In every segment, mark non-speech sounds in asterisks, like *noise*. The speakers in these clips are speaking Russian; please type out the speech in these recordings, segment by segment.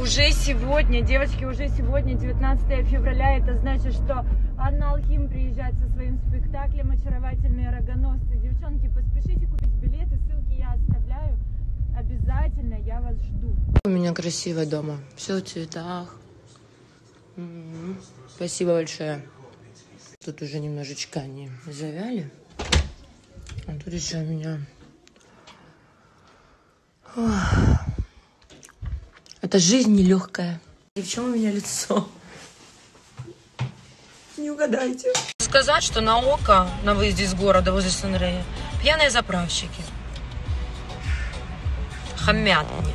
Уже сегодня, девочки, уже сегодня, 19 февраля, это значит, что Анна Алхим приезжает со своим спектаклем «Очаровательные рогоносцы». Девчонки, поспешите купить билеты, ссылки я оставляю. Обязательно, я вас жду. У меня красиво дома. Все в цветах. М, Спасибо большое. Тут уже немножечко они завяли. А тут еще у меня... Ох. Это жизнь нелегкая. И в чем у меня лицо? Не угадайте. Сказать, что на око на выезде из города возле Сенрея пьяные заправщики. Хамят мне.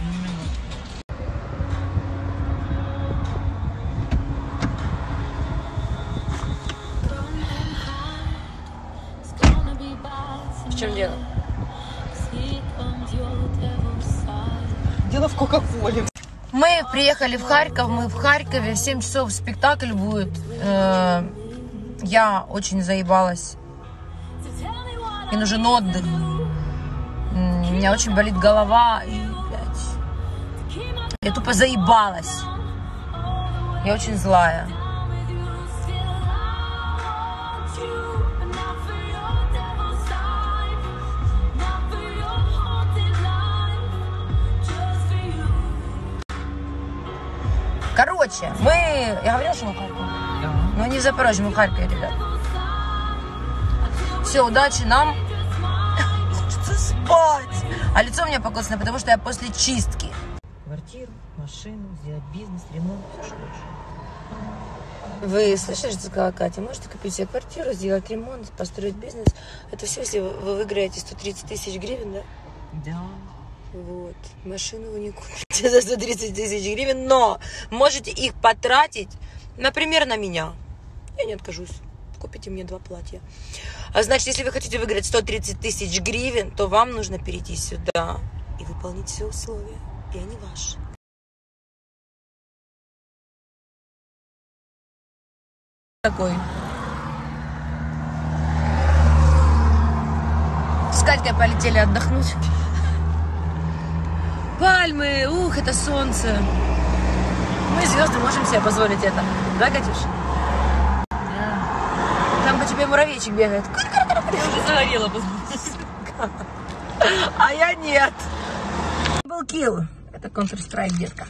В чем дело? Дело в Кока-Коле. Мы приехали в Харьков, мы в Харькове, в 7 часов спектакль будет. Э, Я очень заебалась. Мне нужен отдых. У меня очень болит голова. И, блядь, я тупо заебалась. Я очень злая. Короче, мы... Я говорила, что мы в Харькове? Ну, не в Запорожье, мы в Харькове, ребят. Все, удачи нам. Хочется спать. А лицо у меня покосное, потому что я после чистки. Квартиру, машину, сделать бизнес, ремонт, все что Вы слышали, что сказала Катя? Можете купить себе квартиру, сделать ремонт, построить бизнес. Это все, если вы выиграете 130 тысяч гривен, да? Да. Вот. Машину вы не купите *laughs* за 130 тысяч гривен, но можете их потратить, например, на меня. Я не откажусь. Купите мне два платья. А значит, если вы хотите выиграть 130 тысяч гривен, то вам нужно перейти сюда и выполнить все условия. И они ваши. Такой. С полетели отдохнуть. Пальмы, ух, это солнце. Мы звезды можем себе позволить это. Да, Катюш? Там по тебе муравейчик бегает. Я уже загорела. А я нет. Был килл. Это Counter-Strike, детка.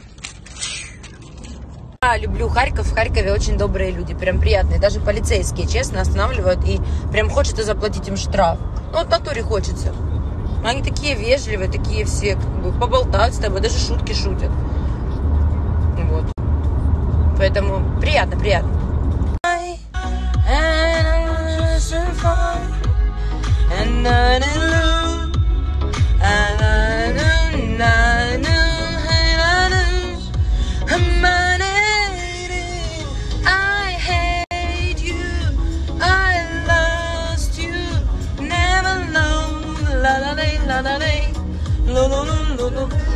Я люблю Харьков. В Харькове очень добрые люди, прям приятные. Даже полицейские, честно, останавливают и прям хочется заплатить им штраф. Ну, вот натуре хочется. Они такие вежливые, такие все, как бы, поболтают с тобой, даже шутки шутят. Вот. Поэтому приятно, приятно. I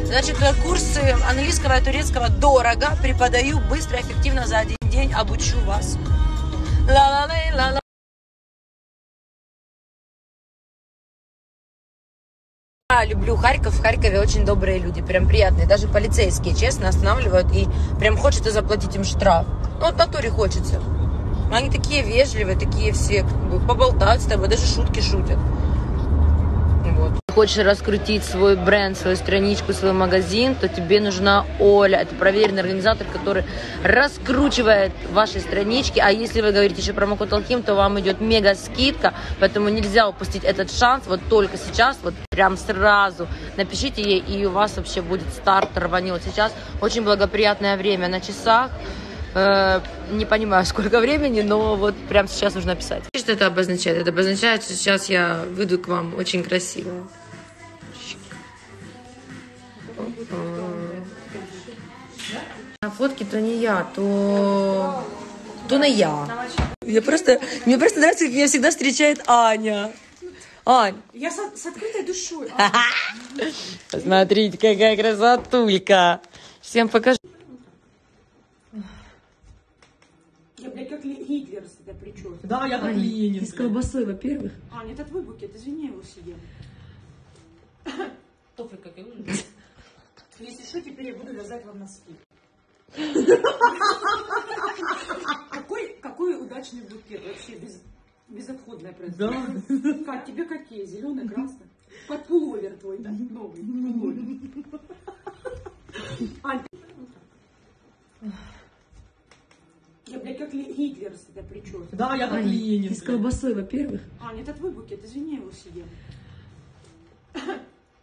Значит, э, курсы английского и турецкого дорого. Преподаю быстро, эффективно за один день. Обучу вас. Я люблю Харьков. В Харькове очень добрые люди, прям приятные. Даже полицейские, честно, останавливают и прям хочется заплатить им штраф. Ну, вот натуре хочется. Они такие вежливые, такие все, как бы, поболтают с тобой, даже шутки шутят. Хочешь раскрутить свой бренд, свою страничку, свой магазин, то тебе нужна Оля. Это проверенный организатор, который раскручивает ваши странички. А если вы говорите еще промокод Алхим, то вам идет мега скидка. Поэтому нельзя упустить этот шанс. Вот только сейчас, вот прям сразу напишите ей, и у вас вообще будет старт, рванет. Сейчас очень благоприятное время на часах. Э, не понимаю, *laughs* сколько времени, но вот прям сейчас нужно писать. Что это обозначает? Это обозначает, что сейчас я выйду к вам очень красиво. На фотке то не я, то... то не я. Я просто... Мне просто нравится, как меня всегда встречает Аня. Ань, Я с, с открытой душой. *laughs* смотрите, какая красотулька. Всем покажу. Я, блядь, как Ли- Гитлер с этой прической. Да, я как Ленин. С колбасой, во-первых. Аня, это твой букет, извини, я его съем. Туфли как и вы. Если что, теперь я буду вязать вам носки. Какой, какой удачный букет. Вообще без, безотходное производство. Кать, тебе какие? Зеленый, красный? Под пуловер твой, да? Новый пуловер. Ань, я, блядь, как Гитлер с этой прической. Да, я как Ленин. Из колбасы, во-первых. Аня, это твой букет, извини, я его съем.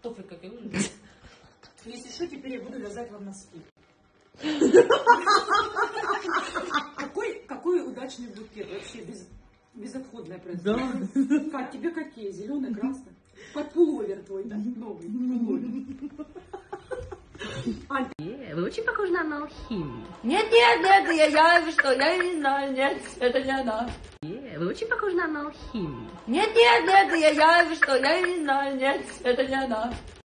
Туфли как и. Если что, теперь я буду вязать вам носки. Какой, какой удачный букет. Вообще без, безотходное производство. Кать, тебе какие? Зеленый, красный? Под пуловер твой, да? Новый пуловер. Ань, Вы очень похожи на Малхим. Нет, нет, нет, я, я, что, я не знаю, нет, это не она. Вы очень похожи на Малхим. Нет, нет, нет, я, я, что, я не знаю, нет, это не она.